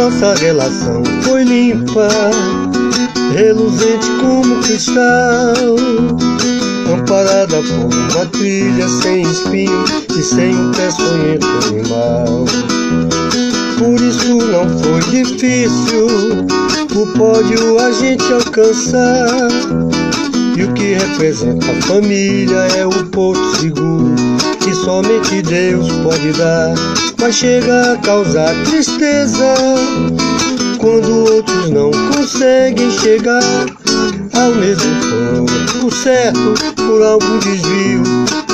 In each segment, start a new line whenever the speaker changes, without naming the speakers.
nossa relação foi limpa, reluzente como cristal, amparada por uma trilha sem espinho e sem um peçonhento animal. Por isso não foi difícil o pódio a gente alcançar. E o que representa a família é o porto seguro que somente Deus pode dar, mas chega a causar tristeza quando outros não conseguem chegar ao mesmo ponto certo. Por algum desvio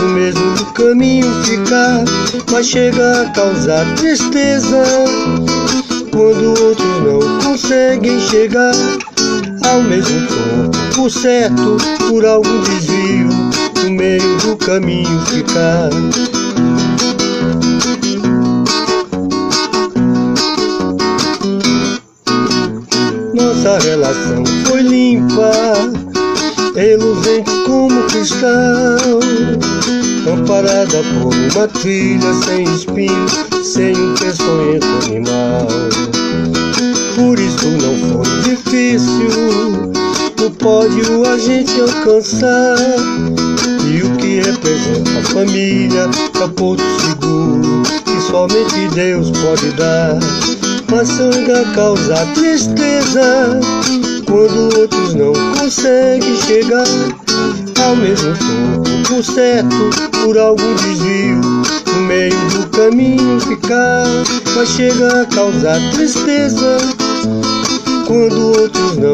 no mesmo caminho ficar, mas chega a causar tristeza quando outros não conseguem chegar ao mesmo ponto certo. Por algum desvio no meio do caminho ficar. Nossa relação foi limpa, reluzente como cristal, amparada por uma trilha sem espinhos, sem um peçonhento animal. Por isso não foi difícil pódio a gente alcançar. E o que representa a família é o porto seguro que somente Deus pode dar. Mas sangue causa tristeza quando outros não conseguem chegar ao mesmo tempo por certo, por algum desvio, no meio do caminho ficar, mas chega a causar tristeza quando outros não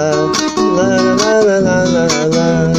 la la la la la la.